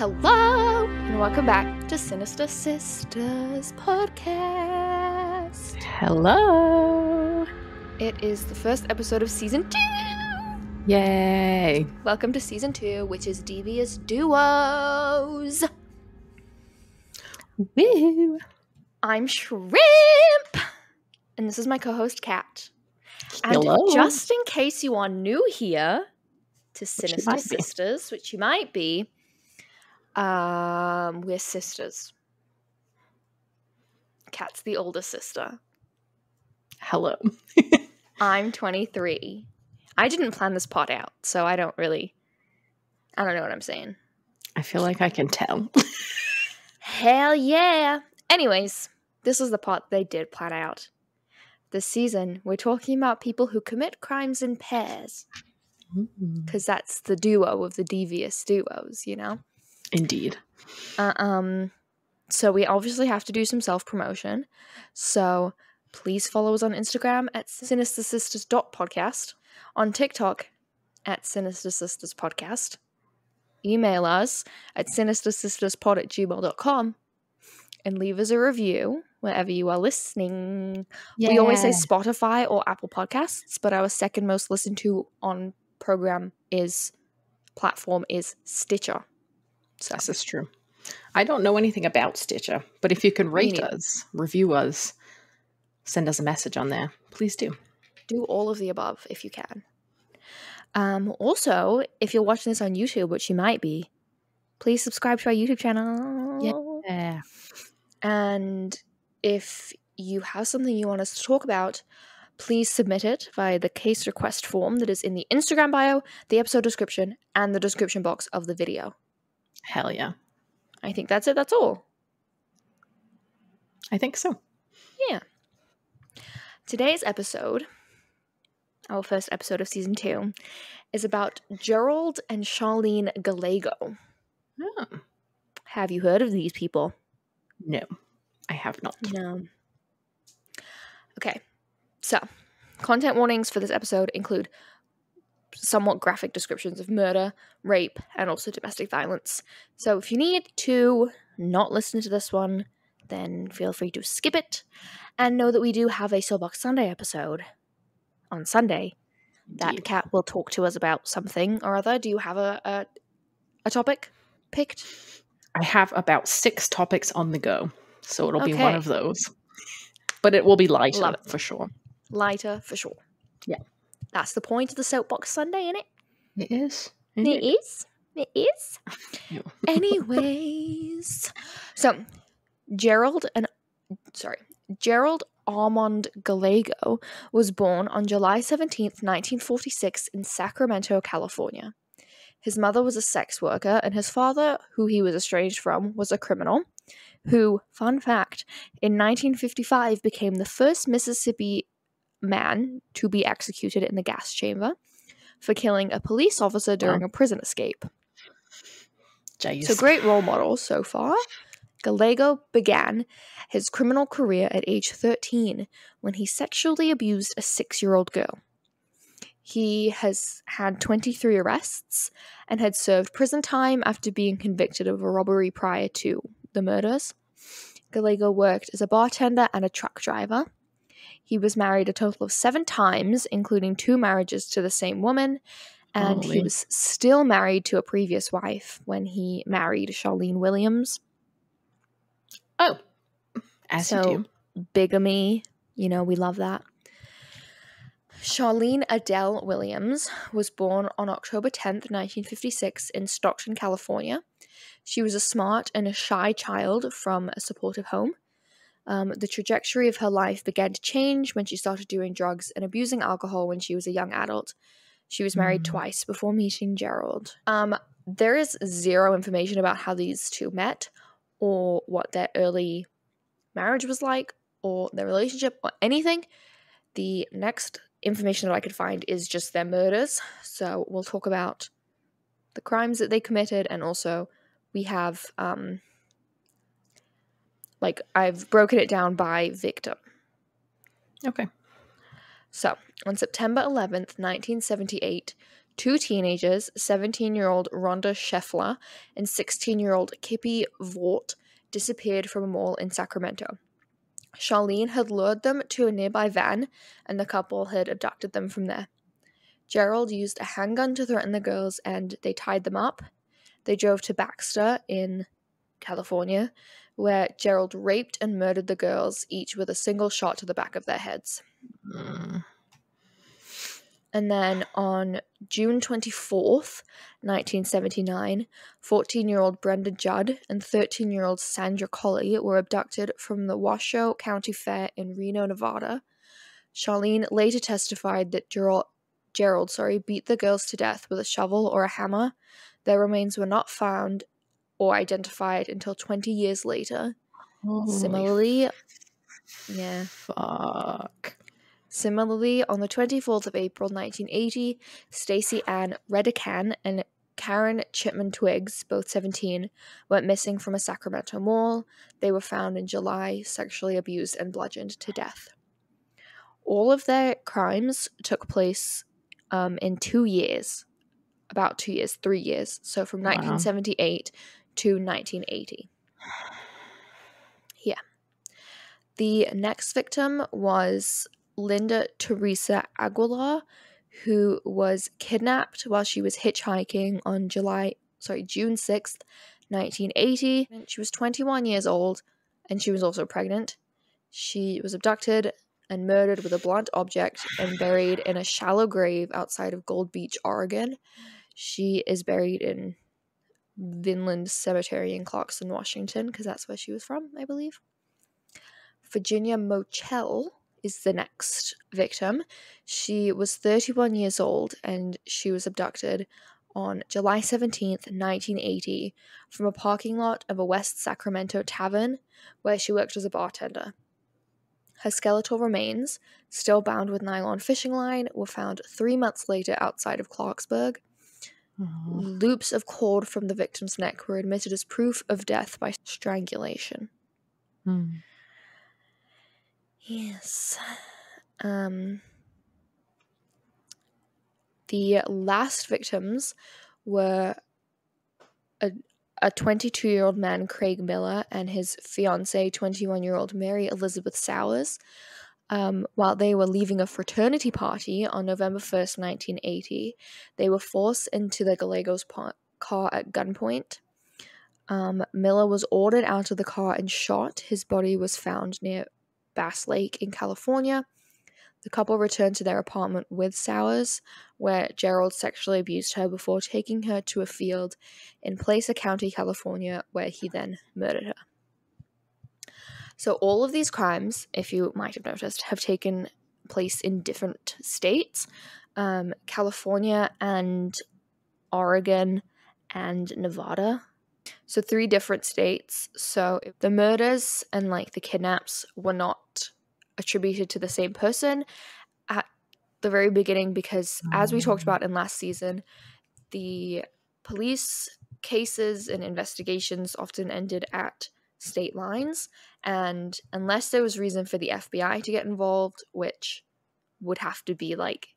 Hello, and welcome back to Sinister Sisters podcast. Hello. It is the first episode of season two. Yay. Welcome to season two, which is Devious Duos. Woo. I'm Shrimp, and this is my co host, Kat. And just in case you are new here to Sinister be. Sisters, which you might be, um, we're sisters. Kat's the older sister. Hello. I'm 23. I didn't plan this pot out, so I don't really. I don't know what I'm saying. I feel like I can tell. Hell yeah! Anyways, this is the pot they did plan out. This season, we're talking about people who commit crimes in pairs, Mm, because that's the duo of the devious duos, you know? Indeed. Uh, um, so we obviously have to do some self promotion. So please follow us on Instagram at sinistersisters.podcast, on TikTok at Sinister Sisters Podcast. Email us at sinistersisterspod at gmail.com and leave us a review wherever you are listening. We always say Spotify or Apple Podcasts, but our second most listened to on program is platform is Stitcher. So This is true. I don't know anything about Stitcher, but if you can rate us, review us, send us a message on there, please do. do all of the above if you can. Um, also, if you're watching this on YouTube, which you might be, please subscribe to our YouTube channel. Yeah. And if you have something you want us to talk about, please submit it via the case request form that is in the Instagram bio, the episode description, and the description box of the video. Hell yeah. I think that's it. That's all. I think so. Yeah. Today's episode, our first episode of season two, is about Gerald and Charlene Gallego. Oh, Have you heard of these people? no, I have not. No. Okay. So, content warnings for this episode include somewhat graphic descriptions of murder, rape, and also domestic violence. So, if you need to not listen to this one, then feel free to skip it. And know that we do have a Soapbox Sunday episode on Sunday that. Kat will talk to us about something or other. Do you have a, a, a topic picked? I have about six topics on the go, so it'll be one of those. But it will be lighter for sure. Lighter for sure. Yeah. That's the point of the Soapbox Sunday, innit? It is. It is. It is. Anyways, so Gerald and sorry, Gerald Armand Gallego was born on July 17th, 1946 in Sacramento, California. His mother was a sex worker and his father, who he was estranged from, was a criminal who, fun fact, in 1955 became the first Mississippi man to be executed in the gas chamber for killing a police officer during a prison escape. Jeez. So great role model so far. Gallego began his criminal career at age 13 when he sexually abused a six year old girl. He has had 23 arrests and had served prison time after being convicted of a robbery prior to the murders. Gallego worked as a bartender and a truck driver. He was married a total of seven times, including two marriages to the same woman, and he was still married to a previous wife when he married Charlene Williams. Oh, as so bigamy, you know, we love that. Charlene Adele Williams was born on October 10th, 1956, in Stockton, California. She was a smart and a shy child from a supportive home. Um, the trajectory of her life began to change when she started doing drugs and abusing alcohol when she was a young adult. She was married Mm. twice before meeting Gerald. Um, there is zero information about how these two met or what their early marriage was like or their relationship or anything. The next information that I could find is just their murders. So we'll talk about the crimes that they committed and also we have um like I've broken it down by victim. Okay. So, on September 11th, 1978, Two teenagers, 17 year old Rhonda Scheffler and 16 year old Kippy Vaught, disappeared from a mall in Sacramento. Charlene had lured them to a nearby van, and the couple had abducted them from there. Gerald used a handgun to threaten the girls, and they tied them up. They drove to Baxter in California, where Gerald raped and murdered the girls, each with a single shot to the back of their heads. Mm. And then on June 24th, 1979, 14 year old Brenda Judd and 13 year old Sandra Colley were abducted from the Washoe County Fair in Reno, Nevada. Charlene later testified that Gerald, Gerald sorry, beat the girls to death with a shovel or a hammer. Their remains were not found or identified until 20 years later. Holy Similarly, yeah. fuck. Similarly, on the 24th of April 1980, Stacy Ann Redican and Karen Chipman Twiggs, both 17, went missing from a Sacramento mall. They were found in July, sexually abused and bludgeoned to death. All of their crimes took place um, in two years, about two years, three years. So from Wow. 1978 to 1980. Yeah. The next victim was Linda Teresa Aguilar, who was kidnapped while she was hitchhiking on July, sorry, June 6th, 1980. She was 21 years old and she was also pregnant. She was abducted and murdered with a blunt object and buried in a shallow grave outside of Gold Beach, Oregon. She is buried in Vinland Cemetery in Clarkson, Washington, because that's where she was from, I believe. Virginia Mochel is the next victim. She was 31 years old and she was abducted on July 17th, 1980, from a parking lot of a West Sacramento tavern where she worked as a bartender. Her skeletal remains, still bound with nylon fishing line, were found three months later outside of Clarksburg. Oh. Loops of cord from the victim's neck were admitted as proof of death by strangulation. Mm. Yes. Um the last victims were a a 22-year-old man Craig Miller and his fiancee 21-year-old Mary Elizabeth Sowers. Um, while they were leaving a fraternity party on November 1st, 1980, they were forced into the Gallegos car at gunpoint. Um, Miller was ordered out of the car and shot. His body was found near Bass Lake in California. The couple returned to their apartment with Sowers, where Gerald sexually abused her before taking her to a field in Placer County, California, where he then murdered her. So, all of these crimes, if you might have noticed, have taken place in different states um, California and Oregon and Nevada. So, three different states. So, the murders and like the kidnaps were not attributed to the same person at the very beginning because, as we talked about in last season, the police cases and investigations often ended at state lines. And unless there was reason for the FBI to get involved, which would have to be like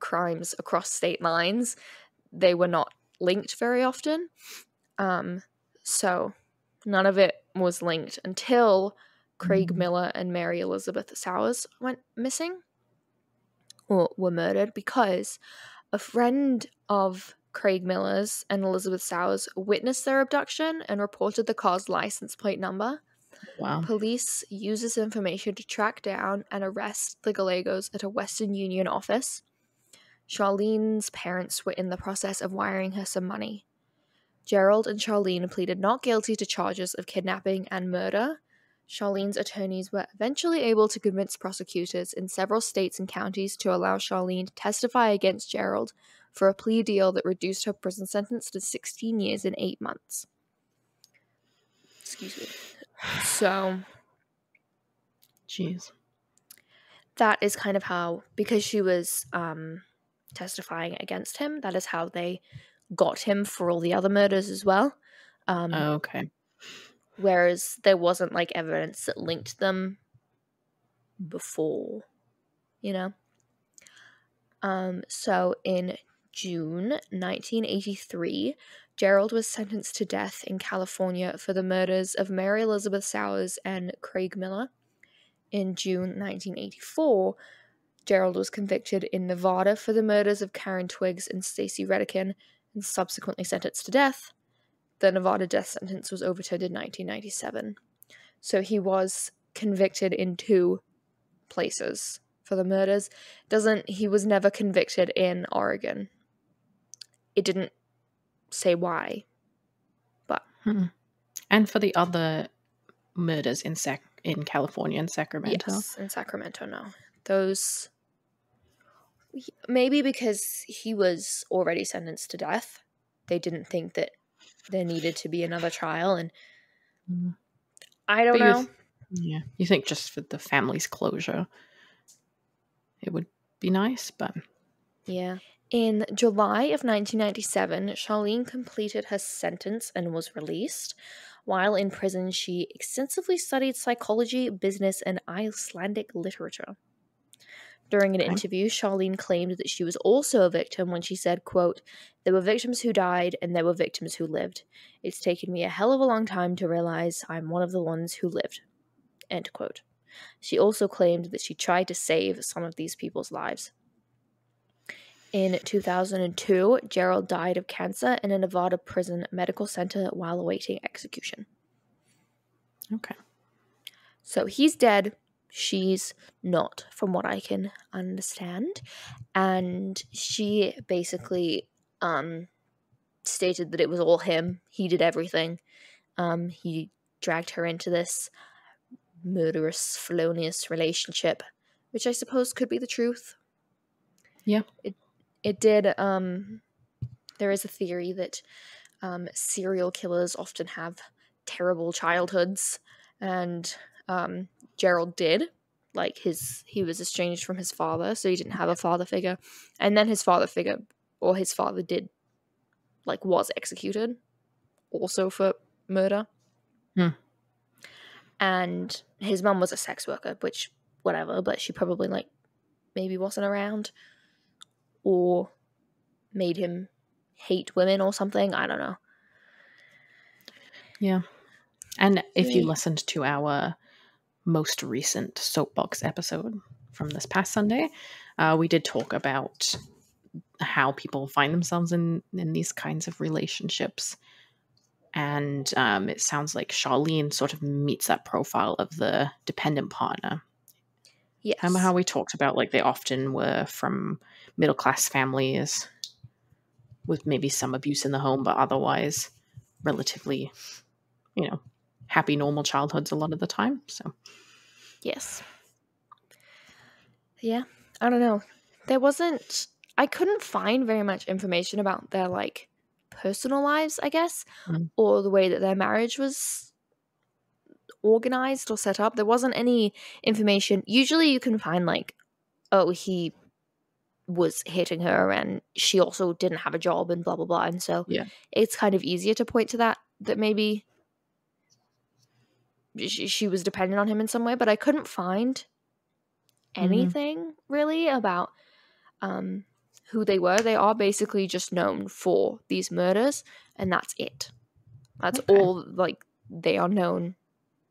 crimes across state lines, they were not linked very often. Um, so none of it was linked until Craig Mhm. Miller and Mary Elizabeth Sowers went missing or were murdered because a friend of Craig Miller's and Elizabeth Sowers witnessed their abduction and reported the car's license plate number. Wow. Police used this information to track down and arrest the Gallegos at a Western Union office. Charlene's parents were in the process of wiring her some money. Gerald and Charlene pleaded not guilty to charges of kidnapping and murder. Charlene's attorneys were eventually able to convince prosecutors in several states and counties to allow Charlene to testify against Gerald for a plea deal that reduced her prison sentence to 16 years and 8 months. Excuse me. So, Jeez. that is kind of how because she was um testifying against him that is how they got him for all the other murders as well um Oh, okay. whereas there wasn't like evidence that linked them before you know um so in June 1983, Gerald was sentenced to death in California for the murders of Mary Elizabeth Sowers and Craig Miller. In June 1984, Gerald was convicted in Nevada for the murders of Karen Twiggs and Stacy Redican and subsequently sentenced to death. The Nevada death sentence was overturned in 1997. So he was convicted in two places for the murders. Doesn't he was never convicted in Oregon. It didn't say why. But Hmm. And for the other murders in Sac- in California and Sacramento. yes, in Sacramento no. Those maybe because he was already sentenced to death. They didn't think that there needed to be another trial and Mm. I don't But you know. th- Yeah. You think just for the family's closure, it would be nice, but Yeah. In July of 1997, Charlene completed her sentence and was released. While in prison, she extensively studied psychology, business, and Icelandic literature. During an interview, Charlene claimed that she was also a victim when she said, quote, There were victims who died and there were victims who lived. It's taken me a hell of a long time to realize I'm one of the ones who lived. End quote. She also claimed that she tried to save some of these people's lives. In 2002, Gerald died of cancer in a Nevada prison medical center while awaiting execution. okay. So he's dead. She's not, from what I can understand. And she basically um, stated that it was all him. He did everything. Um, he dragged her into this murderous, felonious relationship, which I suppose could be the truth. Yeah. It it did. Um, there is a theory that um, serial killers often have terrible childhoods, and um, Gerald did. Like his, he was estranged from his father, so he didn't have a father figure, and then his father figure, or his father did, like was executed, also for murder. Hmm. And his mum was a sex worker, which whatever, but she probably like maybe wasn't around, or made him hate women or something. I don't know. Yeah. And if you listened to our most recent soapbox episode from this past Sunday, uh, we did talk about how people find themselves in in these kinds of relationships. And um, it sounds like Charlene sort of meets that profile of the dependent partner. Yes. Remember how we talked about like they often were from middle class families with maybe some abuse in the home, but otherwise relatively, you know, happy, normal childhoods a lot of the time. So, Yes. Yeah, I don't know. There wasn't I couldn't find very much information about their like personal lives, I guess, Mm. or the way that their marriage was organized or set up. There wasn't any information. Usually you can find like oh, he was hitting her and she also didn't have a job and blah blah blah and so Yeah. it's kind of easier to point to that that maybe she, she was dependent on him in some way but i couldn't find Mhm. anything really about um who they were they are basically just known for these murders and that's it that's Okay. all like they are known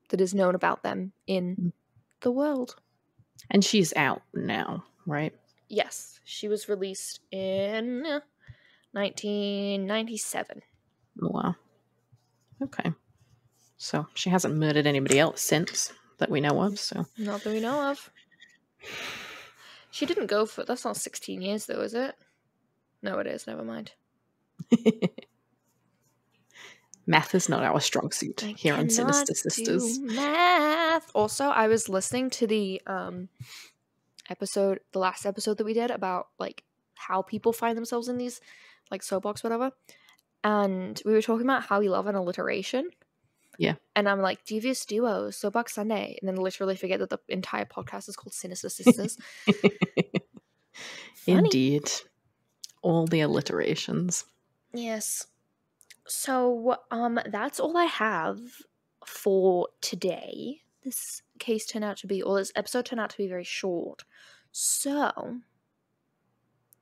that is known about them in Mm. the world and she's out now, right? Yes she was released in 1997 Oh, Wow. Okay. So she hasn't murdered anybody else since that we know of. So not that we know of she didn't go for that's not 16 years though is it no it is never mind math is not our strong suit I here on Sinister Sisters. math. Also, I was listening to the um episode, the last episode that we did about like how people find themselves in these like soapbox, whatever. And we were talking about how we love an alliteration. Yeah. And I'm like, devious duo, soapbox Sunday, and then literally forget that the entire podcast is called Sinister Sisters. Indeed. All the alliterations. Yes. So, um, that's all I have for today. This case turned out to be, or this episode turned out to be very short. So,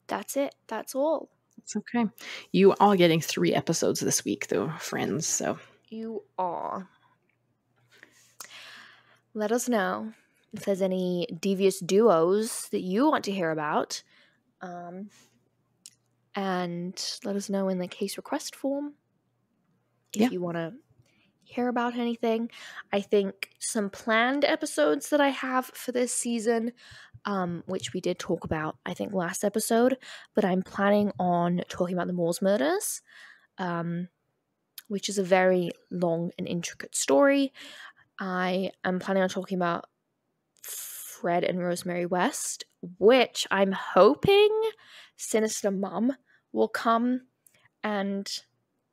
that's it. That's all. It's okay. You are getting three episodes this week, though, friends. So You are. Let us know if there's any devious duos that you want to hear about. Um, and let us know in the case request form if Yeah. you want to hear about anything. I think some planned episodes that I have for this season, um, which we did talk about, I think, last episode, but I'm planning on talking about the Moors murders, um, which is a very long and intricate story. I am planning on talking about Fred and Rosemary West, which I'm hoping Sinister Mum will come and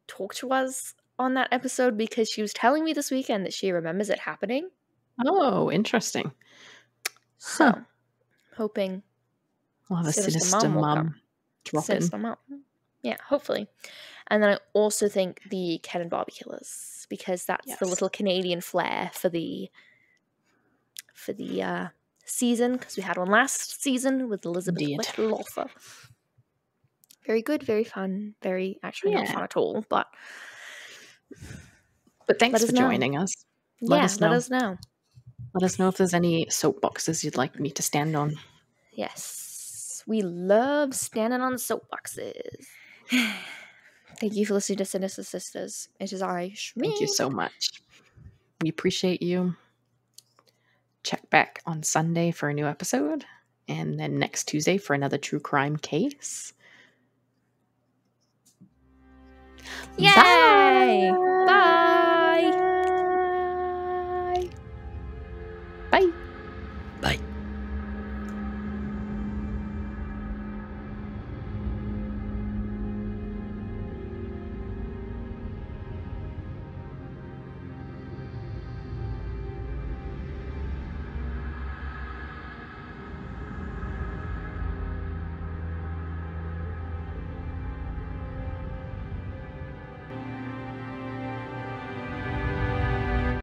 talk to us on that episode because she was telling me this weekend that she remembers it happening. Oh, interesting. So, Huh. hoping We'll have a Sinister sinister Mum will mum come. drop in. Sinister Mum. Yeah, hopefully. And then I also think the Ken and Barbie Killers because that's the little Canadian flair for the for the uh, season because we had one last season with Elizabeth. Wettlaufer. Very good, very fun, very actually not fun at all, but But thanks Let for know. joining us. Let yeah, us let know. us know. Let us know if there's any soapboxes you'd like me to stand on. Yes, we love standing on soapboxes. Thank you for listening to Sinister Sisters. It is I, Thank you so much. We appreciate you. Check back on Sunday for a new episode, and then next Tuesday for another true crime case. Yay! Bye.